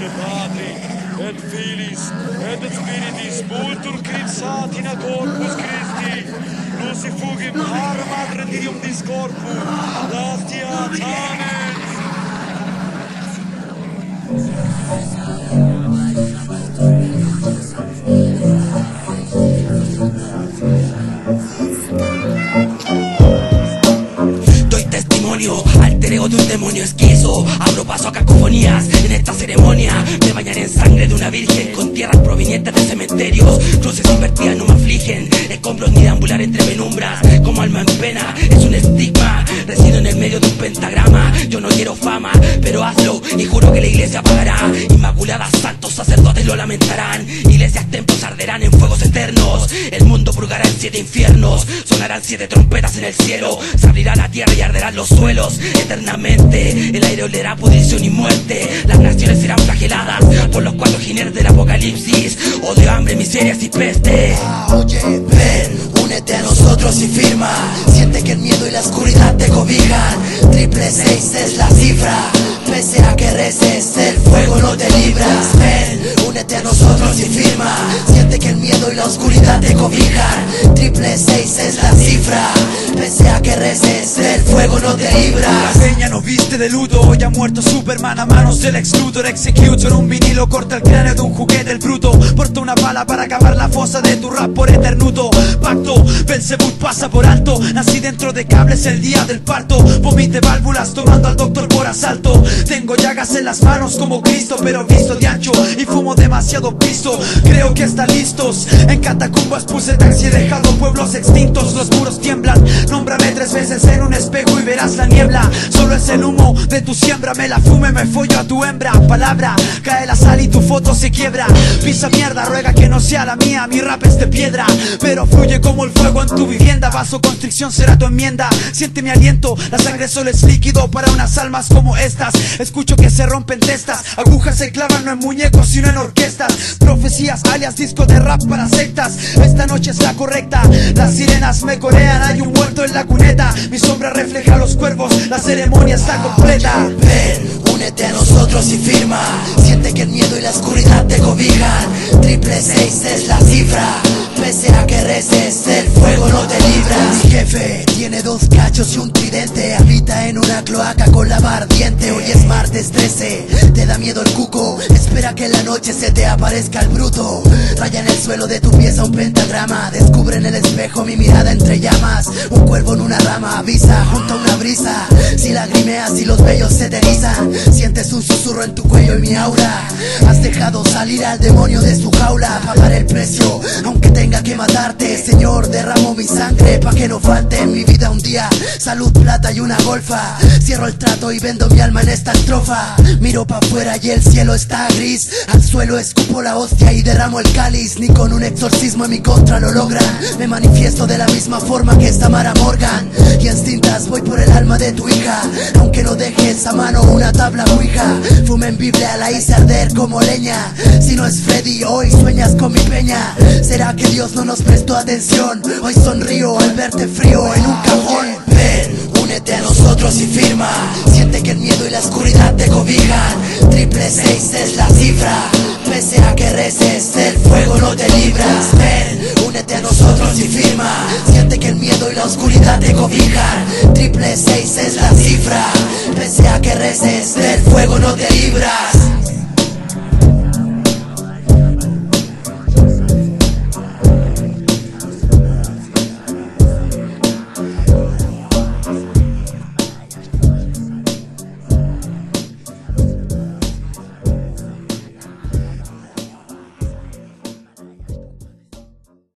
unitate, et Filis, et Spiritis, multur satina corpus Christi, nus si fugim hara mater Dium dis corpus, latiat, amen! De un demonio esquizo. Abro paso a cacofonías en esta ceremonia. Me bañaré en sangre de una virgen Con tierras provenientes de cementerios. Cruces invertidas no me afligen. Escombros ni deambular entre penumbras. Como alma en pena, es un estigma. Resido en el medio de un pentagrama. Yo no quiero fama, pero hazlo. Y juro que la iglesia pagará. Inmaculadas, santos sacerdotes lo lamentarán siete infiernos Sonarán siete trompetas en el cielo Se abrirá la tierra y arderán los suelos Eternamente el aire olerá pudrición y muerte Las naciones serán flageladas Por los cuatro jinetes del apocalipsis Odio, hambre, miserias y peste Oye, ven, únete a nosotros y firma. Siente que el miedo y la oscuridad te cobijan. Triple seis es la cifra. Pese a que reces, el fuego no te libras. Ven, únete a nosotros y firma. Que el miedo y la oscuridad te cobijan. Triple seis es la cifra. Pese a que reces, el fuego no te La libras. peña no viste de luto, hoy ha muerto Superman a manos del ex Luthor Executor, un vinilo corta el cráneo de un juguete el bruto. Porta una bala para acabar la fosa de tu rap por eternuto. Pacto, Belzebub pasa por alto. Nací dentro de cables el día del parto. Vomite válvulas tomando al doctor por asalto. Tengo llagas en las manos como Cristo pero visto de ancho Y fumo demasiado pisto, creo que están En catacumbas puse taxi dejado pueblos extintos. Los muros tiemblan, tres veces en un espejo y verás la niebla. Solo es el humo de tu siembra, me la fume, me follo a tu hembra. Palabra, cae la sal y tu foto se quiebra. Pisa mierda, ruega que no sea la mía, mi rap es de piedra Pero fluye como el fuego en tu vivienda, vasoconstricción será tu enmienda. Siente mi aliento, la sangre solo es líquido para unas almas como estas. Escucho que se rompen testas, agujas se clavan no en muñecos sino en orquestas. Profecías alias disco de rap para sectas. Esta noche es la correcta, las sirenas me corean, hay un muerto en la cuneta Mi sombra refleja los cuervos, la ceremonia está completa Ven, únete a nosotros y firma. Siente que el miedo y la oscuridad te cobijan. Triple seis es la cifra. Pese a que reces, el fuego no te libras. Mi jefe tiene dos cachos y un tridente. Habita en una cloaca con lava ardiente. Hoy es martes 13. Te da miedo el cuco. Espera que en la noche se te aparezca el bruto. Raya en el suelo de tu pieza un pentagrama. En el espejo mi mirada entre llamas. Un cuervo en una rama avisa junto a una brisa. Si lagrimeas y los vellos se te erizan. Sientes un susurro en tu cuello y mi aura. Has dejado salir al demonio de su jaula. Pagar el precio, aunque tenga que matarte. Señor, derramo mi sangre pa' que no falte en mi Salud, plata y una golfa. Cierro el trato y vendo mi alma en esta estrofa. Miro pa' afuera y el cielo está gris. Al suelo escupo la hostia y derramo el cáliz. Ni con un exorcismo en mi contra lo logran. Me manifiesto de la misma forma que Samara Morgan. En cintas voy por el alma de tu hija. Aunque no dejes a mano una tabla ouija. Fume en Biblia, la hice arder como leña. Si no es Freddy, hoy sueñas con mi peña. ¿Será que Dios no nos prestó atención? Hoy sonrío al verte frío en un cajón. Ven, únete a nosotros y firma. Siente que el miedo y la oscuridad te cobijan. Triple seis es la cifra. Pese a que reces, el cifra. Pese a que reces, del fuego no te libras.